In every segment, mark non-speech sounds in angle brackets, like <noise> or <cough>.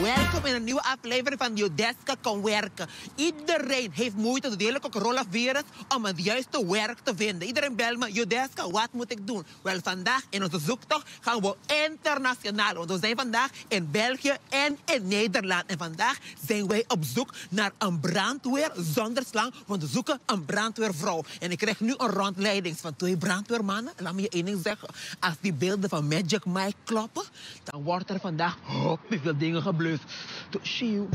Welcome. In een nieuwe aflevering van Jodeska kan werken. Iedereen heeft moeite, de hele coronavirus, om het juiste werk te vinden. Iedereen belt me, Jodeska, wat moet ik doen? Wel, vandaag in onze zoektocht gaan we internationaal. Want we zijn vandaag in België en in Nederland. En vandaag zijn wij op zoek naar een brandweer zonder slang. Want we zoeken een brandweervrouw. En ik krijg nu een rondleiding van twee brandweermannen. En laat me je één ding zeggen. Als die beelden van Magic Mike kloppen, dan wordt er vandaag veel dingen geblust. To see you.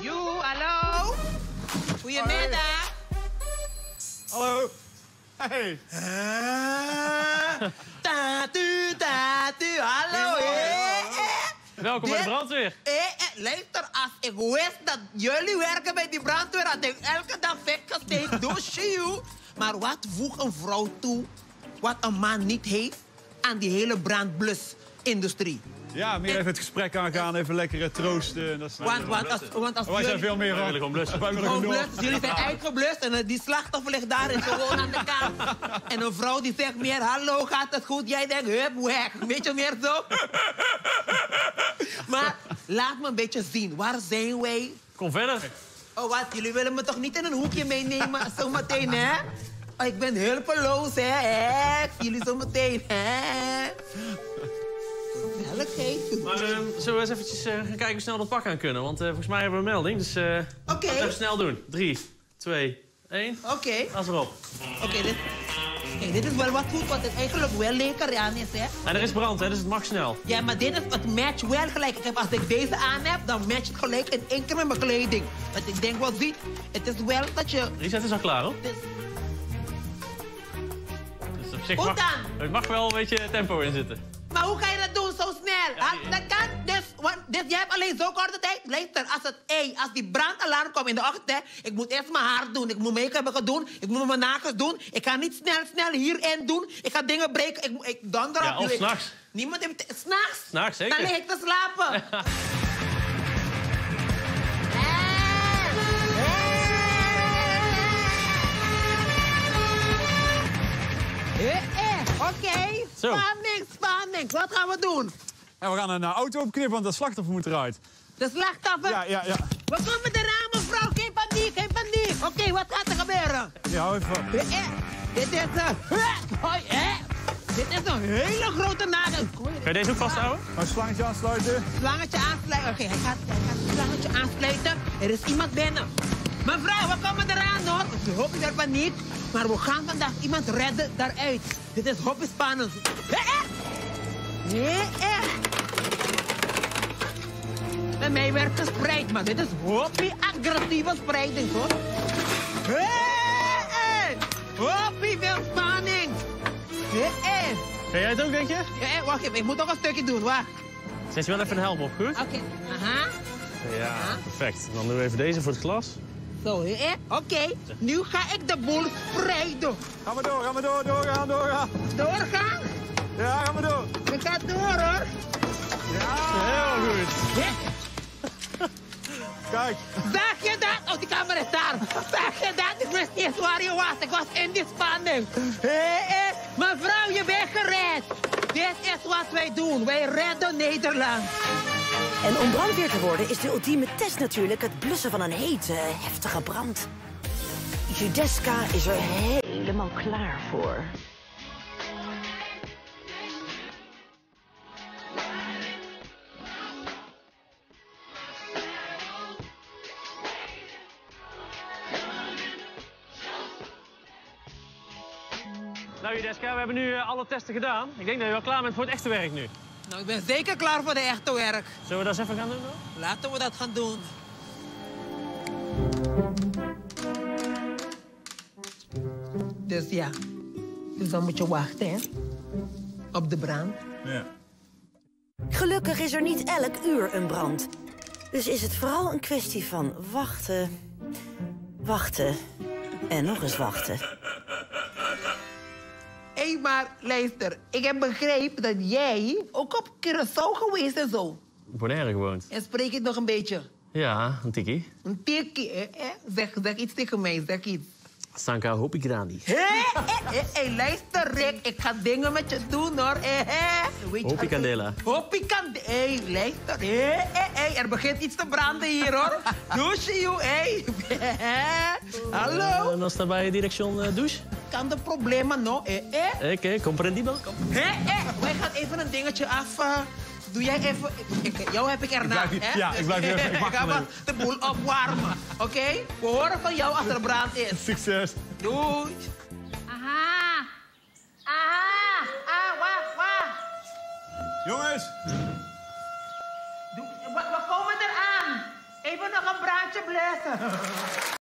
You, hallo? Goedemiddag. Hallo. Hey. <laughs> Tatu, tatu, hallo. eh, eh. Welkom bij de brandweer. Eh, luister, als ik wist dat jullie werken bij die brandweer, had ik elke dag weggesteekt. Doe you. Maar wat voegt een vrouw toe wat een man niet heeft aan die hele brandblusindustrie? Ja, meer even het gesprek aangaan, even lekker eh, troosten. Dat is Want, want als, want als Oh, wij zijn jullie veel meer van. blussen. Wij willen gewoon jullie zijn <laughs> uitgeblust en eh, die slachtoffer ligt daar en gewoon aan de kant. En een vrouw die zegt meer, hallo, gaat het goed? Jij denkt, hup, weg. Weet je meer zo? <laughs> maar laat me een beetje zien, waar zijn wij? Kom verder. Oh, wat? Jullie willen me toch niet in een hoekje meenemen <laughs> zometeen, hè? Oh, ik ben hulpeloos, hè? Jullie zometeen, hè? Gezelligheid. Maar eh, zullen we eens eventjes eh, gaan kijken hoe snel we dat pak aan kunnen? Want eh, volgens mij hebben we een melding, dus eh laten we even snel doen. 3, 2, 1. Oké, Als erop. oké. dit, Kijk, dit is wel wat goed, wat het eigenlijk wel lekker aan is, hè? En er is brand, hè, dus het mag snel. Ja, maar dit is, het matcht wel gelijk. Ik heb, als ik deze aan heb, dan matcht het gelijk in één keer met mijn kleding. Want ik denk wel, ziet, het is wel dat je... Reset is al klaar, hoor. dit- Dus op zich Goed mag, dan. er mag wel een beetje tempo in zitten. Maar hoe ga je dat doen zo snel? Ja, Ah, die- dat kan. Want, dus jij hebt alleen zo korte tijd. Luister, als, het, ey, als die brandalarm komt in de ochtend, hè, ik moet eerst mijn haar doen. Ik moet make-up doen. Ik moet mijn nagels doen. Ik ga niet snel, snel hierin doen. Ik ga dingen breken. Ik, ik donder Ja, of s'nachts. Niemand heeft... S'nachts? S'nachts, zeker. Dan lig ik te slapen. <laughs> Eh, eh, Oké, Zo. spanning, spanning. Wat gaan we doen? En we gaan een eh, auto opknippen, want dat slachtoffer moet eruit. De slachtoffer? Ja, ja, ja. We komen eraan, mevrouw. Geen paniek, geen paniek. Oké, wat gaat er gebeuren? Ja, even. Eh, eh, dit is een... eh, hoi. Dit is een hele grote nagel. Kan je deze ook vasthouden? Een slangetje aansluiten. Slangetje aansluiten. Oké, hij, gaat, hij gaat het slangetje aansluiten. Er is iemand binnen. Mevrouw, we komen eraan hoor. Ik hoop niet er paniek. Maar we gaan vandaag iemand redden daaruit. Dit is hoppie spannend. Eh, eh. Bij mij werd gespreid, maar dit is hoppie agressieve spreiding hoor. Eh, eh. Hoppie, veel spanning. Eh. Kan jij het ook, denk je? Eh, wacht even, ik moet nog een stukje doen, wacht. Zet je wel even een helm op, goed? Oké, aha. Ja, perfect. Dan doen we even deze voor het glas. Zo, hè? Oké. Nu ga ik de boel spreiden. Gaan we door, gaan we door, doorgaan, doorgaan. Doorgaan? Ja, gaan we door. Ik ga door, hoor. Heel goed. Kijk. Zag je dat? Oh, die camera is daar. Zag je dat? Ik wist niet eens waar je was. Ik was in die spanning. Hé, hé. Mevrouw, je bent gered. Dit is wat wij doen. Wij redden Nederland. En om brandweer te worden is de ultieme test natuurlijk het blussen van een hete, heftige brand. Judeska is er helemaal klaar voor. Nou, Judeska, we hebben nu eh, alle testen gedaan. Ik denk dat je wel klaar bent voor het echte werk nu. Nou, ik ben zeker klaar voor de echte werk. Zullen we dat eens even gaan doen dan? Laten we dat gaan doen. Dus ja. Dus dan moet je wachten, hè? Op de brand. Ja. Gelukkig is er niet elk uur een brand. Dus is het vooral een kwestie van wachten, wachten en nog eens wachten. Hey, maar luister. Ik heb begrepen dat jij ook op Curaçao geweest en zo. Bonaire gewoond. En spreek je nog een beetje? Ja, een tikkie. Een tikkie, hè? hè? Zeg, zeg iets tegen mij, zeg iets. Sanka hoop ik daar niet. Hé, hé, hé, luister Rick, ik ga dingen met je doen hoor. Hé, hé. Je- Hoppie Candela. Hoppie Candela. Hé, luister. Hé, hé, hé, er begint iets te branden hier hoor. <laughs> Douche you, hé. Hallo, En dan staat bij direction eh, douche. kan de problemen no? Hé, hé. Oké, comprendibel. Hé, hé, wij gaan even een dingetje af. Doe jij even... Ik, jou heb ik erna, Ik blijf hier- hè? ja, ik blijf hier even- ik <laughs> ga wel maar de boel opwarmen, oké? We horen van jou als er brand is. Succes. Doei. Aha! Aha! Ah, wacht, wacht! Jongens, Doe- We, we komen eraan. Even nog een brandje blussen. <laughs>